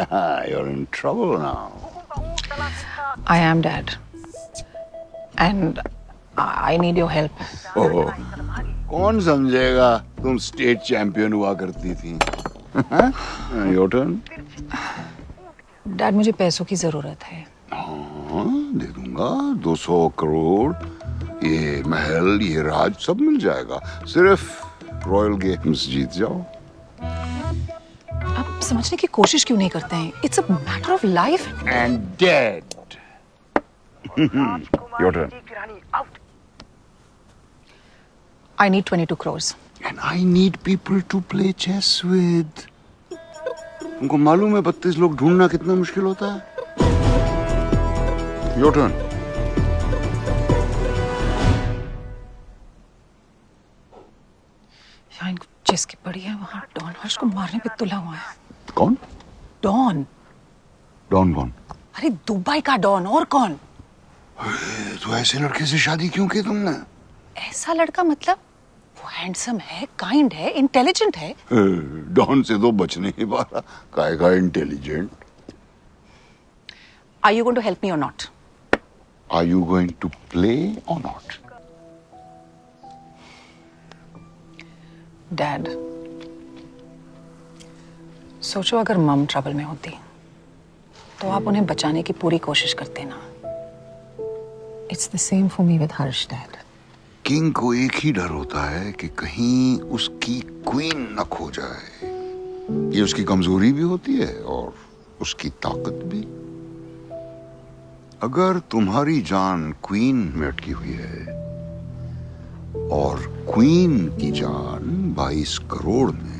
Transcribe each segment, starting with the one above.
You're in trouble now. I am dad. And I need your help. Oh, कौन समझेगा तुम state champion हुआ करती थी योर टर्न डैड मुझे पैसों की ज़रूरत है हाँ दे दूँगा 200 करोड़ ये महल ये राज सब मिल जाएगा सिर्फ़ रॉयल गेम्स जीत जाओ समझने की कोशिश क्यों नहीं करते हैं? It's a matter of life and dead your turn I need 22 crores. And I need people to play chess with तुमको मालूम है बत्तीस लोग ढूंढना कितना मुश्किल होता है? योर टर्न चेस की पड़ी है वहाँ डॉन हर्ष को मारने पे तुला हुआ है। कौन? डॉन। डॉन कौन? अरे दुबई का डॉन और कौन? तो ऐसे लड़के से शादी क्यों की तुमने? ऐसा लड़का मतलब वो हैंडसम है काइंड है इंटेलिजेंट है। डॉन से तो बचने पा रहा काय का intelligent are you going to help me or not are you going to play or not dad सोचो अगर मम ट्रबल में होती तो आप उन्हें बचाने की पूरी कोशिश करते ना। It's the same for me with harsh dad king को एक ही डर होता है कि कहीं उसकी क्वीन न खो जाए। ये उसकी कमज़ोरी भी होती है और उसकी ताकत भी। अगर तुम्हारी जान क्वीन में अटकी हुई है और क्वीन की जान 22 करोड़ में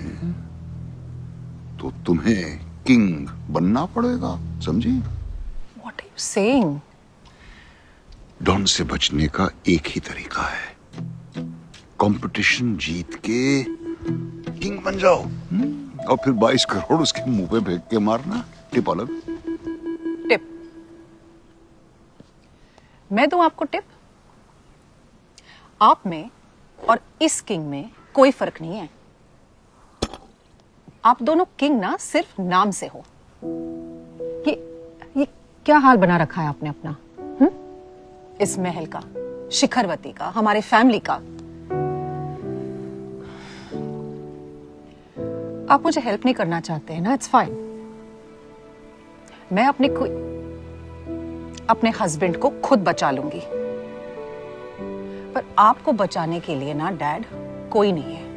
तो तुम्हें किंग बनना पड़ेगा समझी? What are you saying don से बचने का एक ही तरीका है। कंपटीशन जीत के किंग बन जाओ। हम्म? और फिर 22 करोड़ उसके मुँह पे फेंक के मारना। टिप अलग। टिप मैं दूँ आपको टिप? आप में और इस किंग में कोई फ़र्क नहीं है। आप दोनों किंग ना, सिर्फ़ नाम से हो। ये ये क्या हाल बना रखा है आपने अपना? हुँ? इस महल का, शिखरवती का, हमारे फैमिली का। आप मुझे हेल्प नहीं करना चाहते हैं ना इट्स फाइन मैं अपने अपने हस्बैंड को खुद बचा लूँगी। पर आपको बचाने के लिए ना डैड कोई नहीं है।